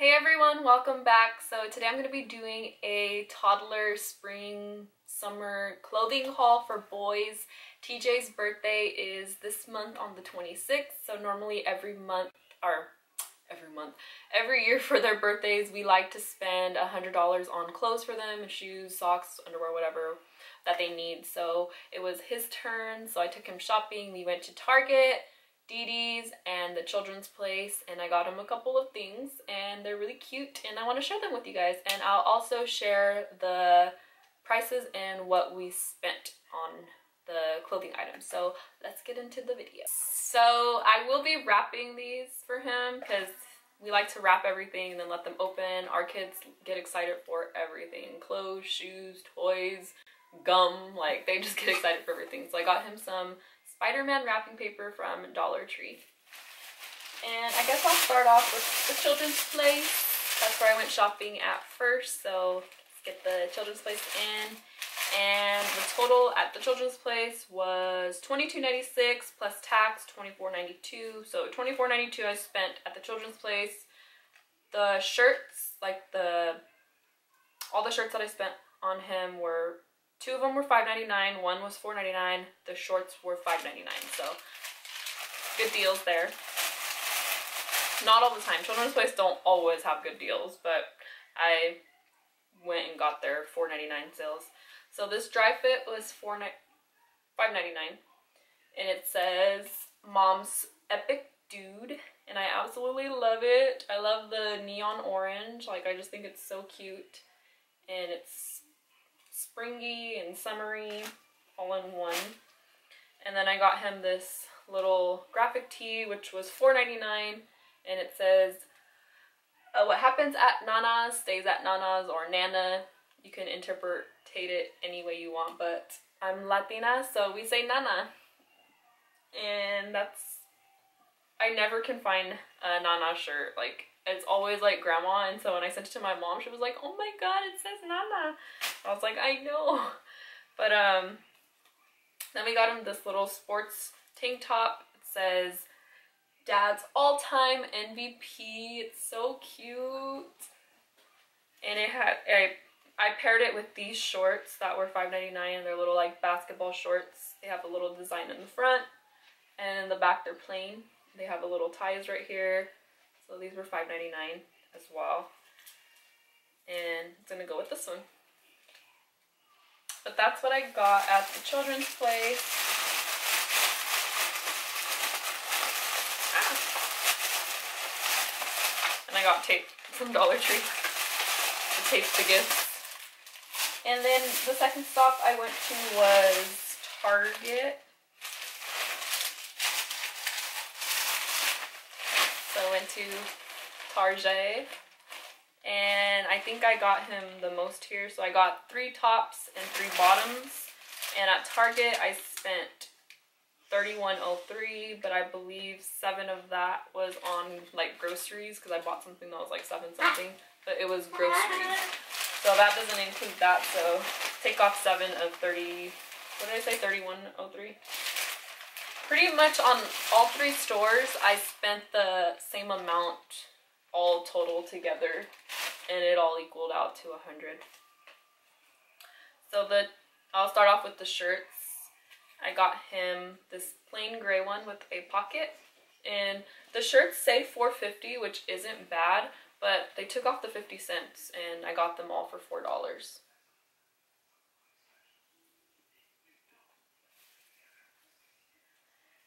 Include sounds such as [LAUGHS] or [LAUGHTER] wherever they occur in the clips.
Hey everyone, welcome back. So today I'm going to be doing a toddler spring summer clothing haul for boys. TJ's birthday is this month on the 26th, so normally every month, or every month, every year [LAUGHS] for their birthdays we like to spend a $100 on clothes for them, shoes, socks, underwear, whatever that they need. So it was his turn, so I took him shopping. We went to Target DD's and the Children's Place and I got him a couple of things and they're really cute and I want to share them with you guys and I'll also share the prices and what we spent on the clothing items. So let's get into the video. So I will be wrapping these for him because we like to wrap everything and then let them open. Our kids get excited for everything. Clothes, shoes, toys, gum, like they just get excited for everything. So I got him some Spider-Man wrapping paper from Dollar Tree. And I guess I'll start off with the Children's Place. That's where I went shopping at first. So let's get the Children's Place in. And the total at the Children's Place was $22.96 plus tax, $24.92. So $24.92 I spent at the Children's Place. The shirts, like the, all the shirts that I spent on him were Two of them were $5.99, one was $4.99, the shorts were $5.99, so good deals there. Not all the time. Children's Place don't always have good deals, but I went and got their $4.99 sales. So this dry fit was $5.99, and it says Mom's Epic Dude, and I absolutely love it. I love the neon orange, like I just think it's so cute, and it's springy and summery all in one. And then I got him this little graphic tee, which was $4.99, and it says, uh, what happens at Nana's stays at Nana's or Nana. You can interpret it any way you want, but I'm Latina, so we say Nana. And that's, I never can find a Nana shirt. Like, it's always like grandma, and so when I sent it to my mom, she was like, oh my god, it says Nana. I was like, I know. [LAUGHS] But um, then we got him this little sports tank top. It says dad's all-time MVP. It's so cute. And it had, I, I paired it with these shorts that were $5.99 and they're little like basketball shorts. They have a little design in the front and in the back they're plain. They have a little ties right here. So these were $5.99 as well. And it's gonna go with this one. But that's what I got at the children's place. Ah. And I got tape from Dollar Tree to tape the gifts. And then the second stop I went to was Target. So I went to Target and I think I got him the most here. So I got three tops and three bottoms. And at Target, I spent 31.03, but I believe seven of that was on like groceries because I bought something that was like seven something, but it was groceries. So that doesn't include that. So take off seven of 30. What did I say? 31.03. Pretty much on all three stores, I spent the same amount all total together and it all equaled out to 100 so the I'll start off with the shirts. I got him this plain gray one with a pocket and the shirts say 450 which isn't bad but they took off the 50 cents and I got them all for four dollars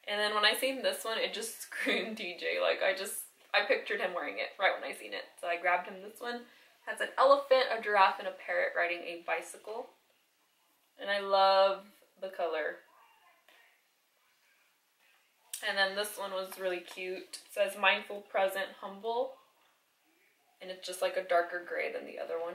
and then when I seen this one it just [LAUGHS] screamed TJ. like I just I pictured him wearing it right when I seen it. So I grabbed him this one. Has an elephant, a giraffe, and a parrot riding a bicycle. And I love the color. And then this one was really cute. It says mindful, present, humble. And it's just like a darker gray than the other one.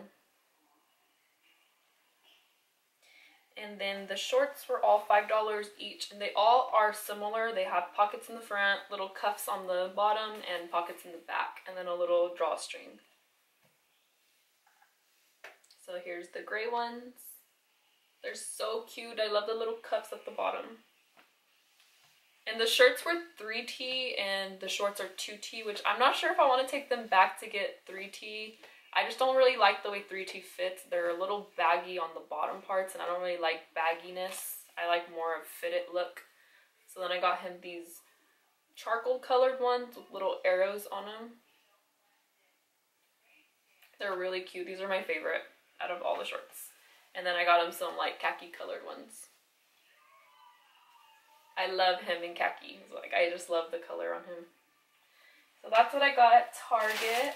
And then the shorts were all $5 each and they all are similar. They have pockets in the front, little cuffs on the bottom, and pockets in the back, and then a little drawstring. So here's the gray ones. They're so cute. I love the little cuffs at the bottom. And the shirts were 3T and the shorts are 2T, which I'm not sure if I want to take them back to get 3T. I just don't really like the way 3T fits. They're a little baggy on the bottom parts and I don't really like bagginess. I like more of a fitted look. So then I got him these charcoal colored ones with little arrows on them. They're really cute. These are my favorite out of all the shorts. And then I got him some like khaki colored ones. I love him in khaki. Like I just love the color on him. So that's what I got at Target.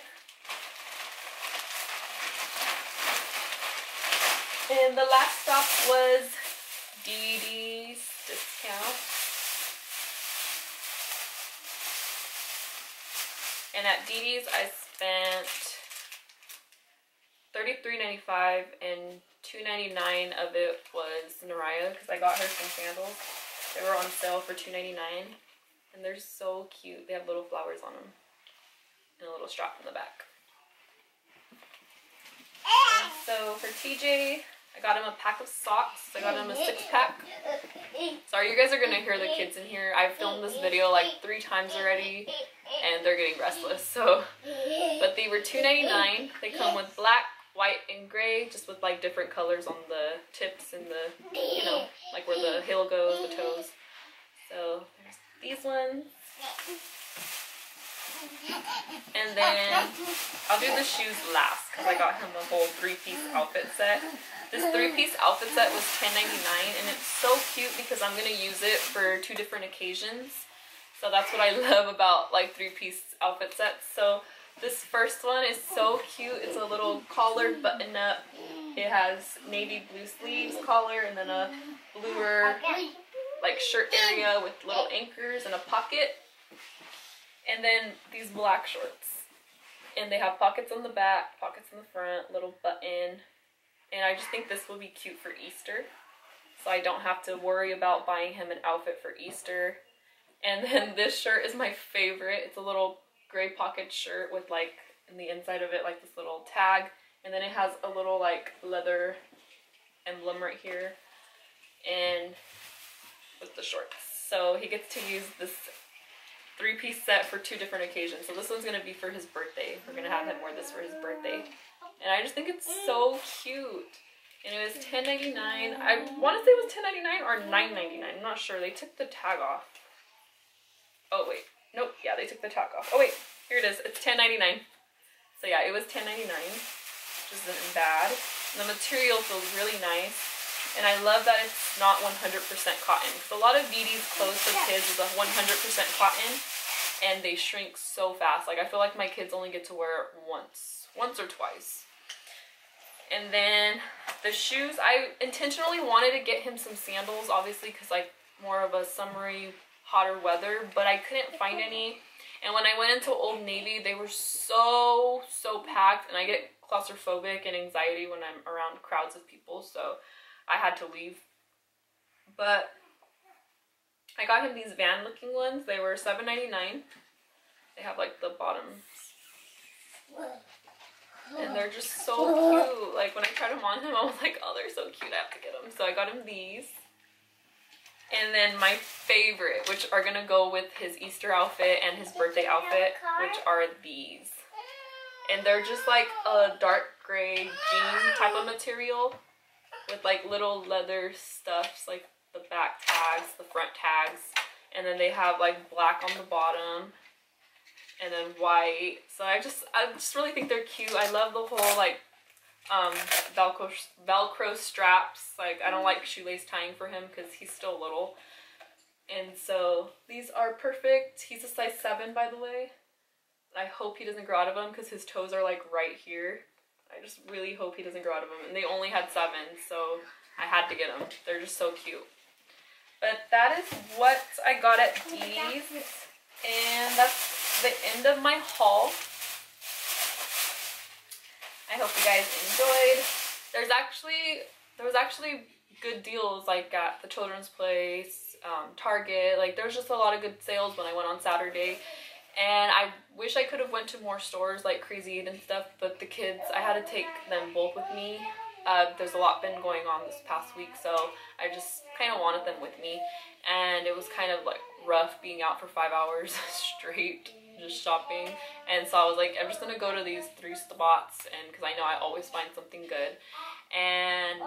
And the last stop was DD's discount. And at DD's I spent $33.95 and $2.99 of it was Naraya because I got her some sandals. They were on sale for $2.99 and they're so cute. They have little flowers on them and a little strap in the back. And so for TJ, I got him a pack of socks. I got him a six pack. Sorry, you guys are gonna hear the kids in here. I've filmed this video like three times already and they're getting restless. So, but they were $2.99. They come with black, white, and gray, just with like different colors on the tips and the, you know, like where the heel goes, the toes. So there's these ones. And then I'll do the shoes last because I got him a whole three-piece outfit set. This three-piece outfit set was $10.99 and it's so cute because I'm going to use it for two different occasions. So that's what I [LAUGHS] love about like three-piece outfit sets. So this first one is so cute. It's a little collared button up. It has navy blue sleeves collar and then a bluer like shirt area with little anchors and a pocket. And then these black shorts. And they have pockets on the back, pockets in the front, little button. And I just think this will be cute for Easter. So I don't have to worry about buying him an outfit for Easter. And then [LAUGHS] this shirt is my favorite. It's a little gray pocket shirt with like in the inside of it like this little tag. And then it has a little like leather emblem right here. And with the shorts. So he gets to use this three-piece set for two different occasions. So this one's going to be for his birthday. We're going to have him wear this for his birthday. And I just think it's so cute. And it was $10.99. I want to say it was $10.99 or $9.99. I'm not sure. They took the tag off. Oh, wait. Nope. Yeah, they took the tag off. Oh, wait. Here it is. It's $10.99. So yeah, it was $10.99, which isn't bad. The material feels really nice. And I love that it's not 100% cotton. Because a lot of DD's clothes for kids is 100% cotton. And they shrink so fast. Like, I feel like my kids only get to wear it once. Once or twice. And then the shoes, I intentionally wanted to get him some sandals, obviously, because like more of a summery, hotter weather, but I couldn't find any. And when I went into Old Navy, they were so, so packed, and I get claustrophobic and anxiety when I'm around crowds of people, so I had to leave. But I got him these van looking ones. They were $7.99. They have like the bottoms and they're just so cute. Like when I tried them on him, I was like, oh, they're so cute. I have to get them. So I got him these. And then my favorite, which are gonna go with his Easter outfit and his birthday outfit, which are these. And they're just like a dark gray jean type of material with like little leather stuffs, like the back tags, the front tags. And then they have like black on the bottom and then white. So I just I just really think they're cute. I love the whole like um, Velcro Velcro straps. Like I don't like shoelace tying for him because he's still little. And so these are perfect. He's a size 7 by the way. I hope he doesn't grow out of them because his toes are like right here. I just really hope he doesn't grow out of them. And they only had 7 so I had to get them. They're just so cute. But that is what I got at D's. And that's the end of my haul. I hope you guys enjoyed. There's actually, there was actually good deals like at the Children's Place, um, Target. Like there's just a lot of good sales when I went on Saturday. And I wish I could have went to more stores like Crazy 8 and stuff, but the kids, I had to take them both with me. Uh, there's a lot been going on this past week, so I just kind of wanted them with me. And it was kind of like rough being out for five hours [LAUGHS] straight just shopping and so I was like I'm just gonna go to these three spots and because I know I always find something good and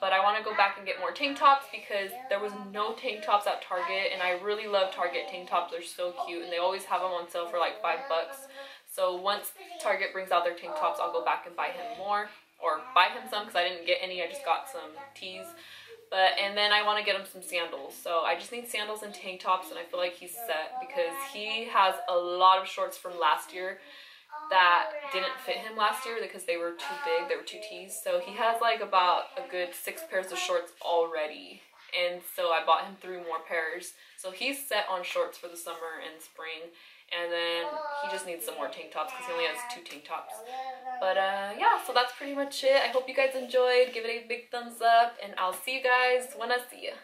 but I want to go back and get more tank tops because there was no tank tops at Target and I really love Target tank tops they're so cute and they always have them on sale for like five bucks so once Target brings out their tank tops I'll go back and buy him more or buy him some because I didn't get any I just got some tees but, and then I want to get him some sandals. So I just need sandals and tank tops and I feel like he's set because he has a lot of shorts from last year that didn't fit him last year because they were too big, they were too tees. So he has like about a good six pairs of shorts already. And so I bought him three more pairs. So he's set on shorts for the summer and spring. And then he just needs some more tank tops because he only has two tank tops. But uh, yeah, so that's pretty much it. I hope you guys enjoyed. Give it a big thumbs up and I'll see you guys when I see you.